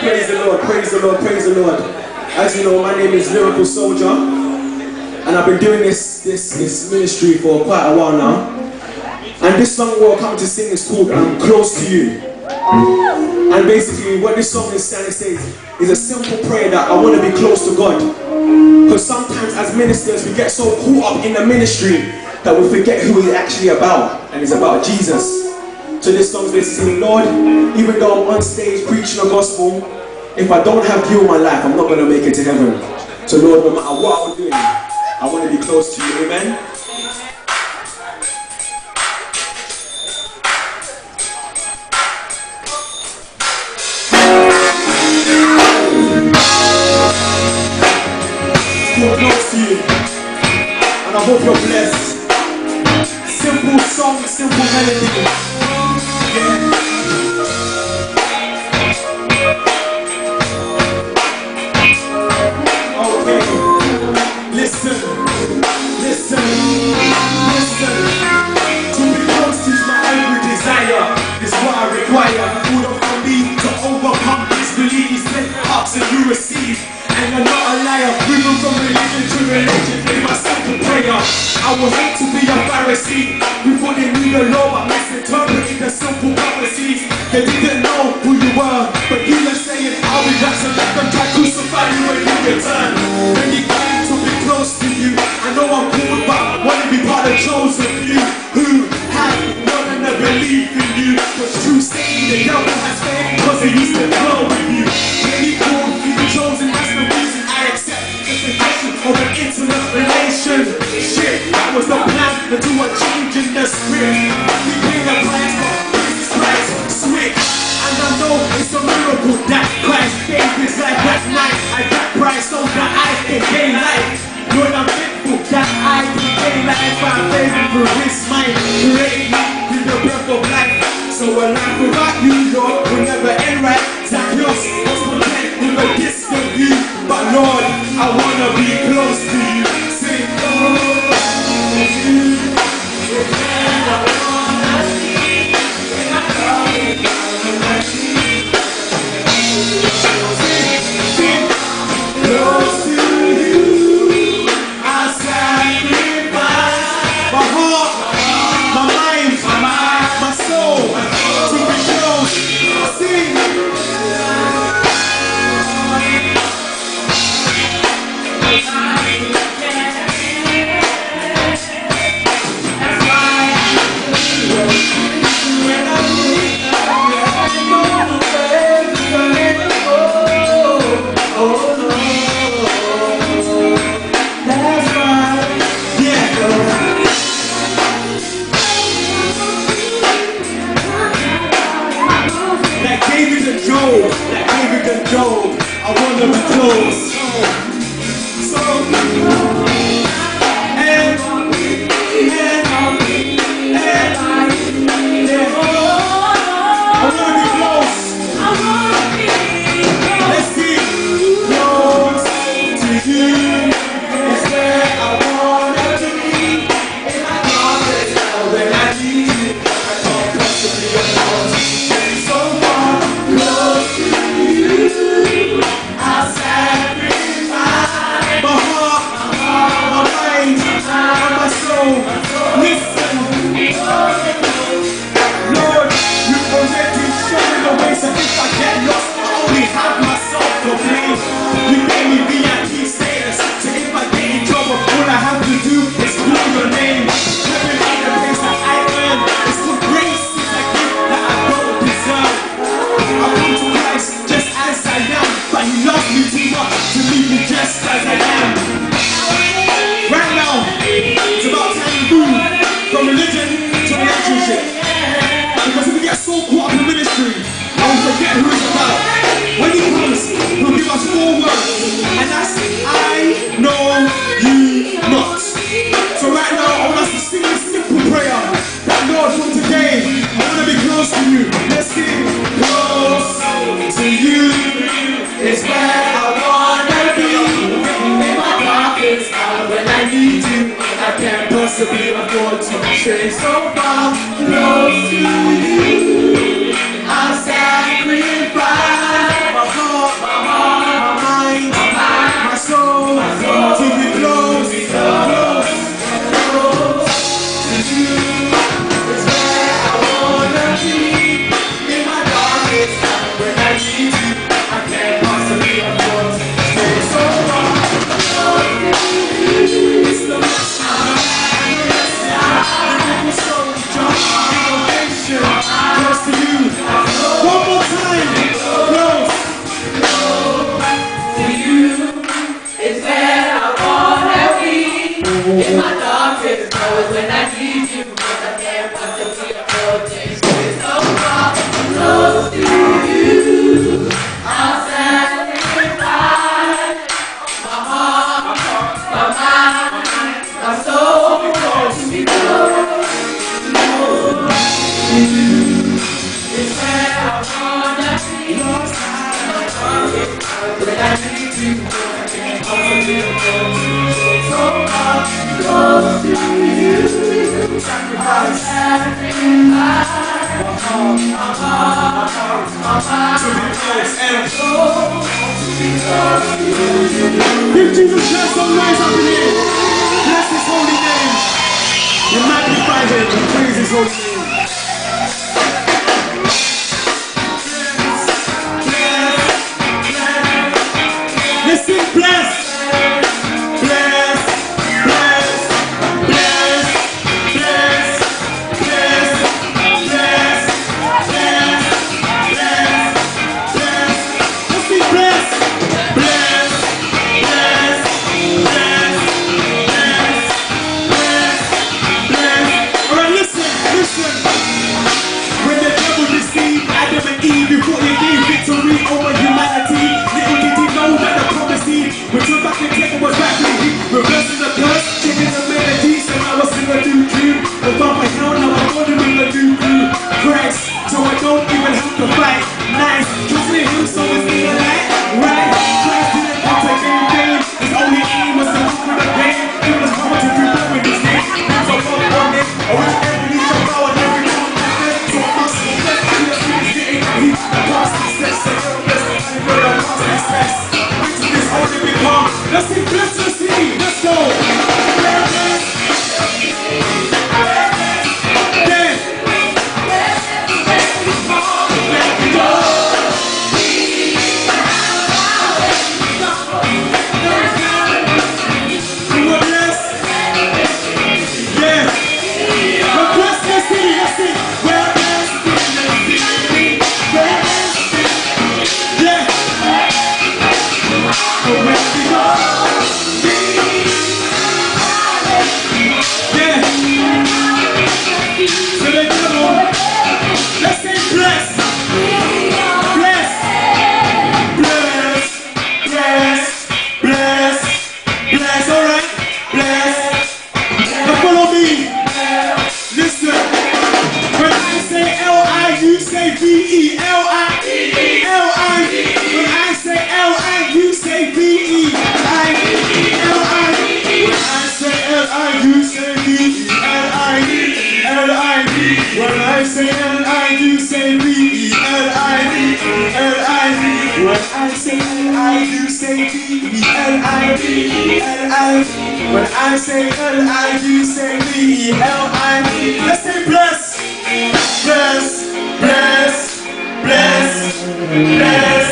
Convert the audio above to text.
praise the Lord, praise the Lord, praise the Lord. As you know, my name is Lyrical Soldier, and I've been doing this this this ministry for quite a while now. And this song we're coming to sing is called "I'm Close to You. And basically, what this song is standing says is a simple prayer that I want to be close to God. Because sometimes as ministers, we get so caught up in the ministry that we forget who we're actually about, and it's about Jesus. So this song basically saying, Lord, even though I'm on stage preaching the gospel, if I don't have you in my life, I'm not going to make it to heaven. So Lord, no matter what I'm doing, I want to be close to you. Amen. And I hope you're blessed. Simple song, simple melody. Yeah. I was meant to be a Pharisee. Before they knew the law, but misinterpreted the simple prophecies. They didn't know who you were, but you were saying, I'll be them try crucify you when you return. When you came to be close to you, I know I'm called, but I want to be part of chosen that I can gain life. Lord, I'm thankful that I can life by faith for his mind. Create me with the breath of life. So a life without you, Lord, will never end right. Zacchaeus was content with a distant view. But Lord, I wanna be close to you. I wanna be close. So, to you is where I want to be. In my hour when I need you, I can't possibly afford to stray so far. I need you do, with a man, with a Give Jesus just some noise up in here. Bless his holy name. You magnify him and praise his holy name. I say L I, I, you say we. When I say L I, I, you say we. When I say L I, I, you say we. Let's say bless, bless, bless, bless, bless.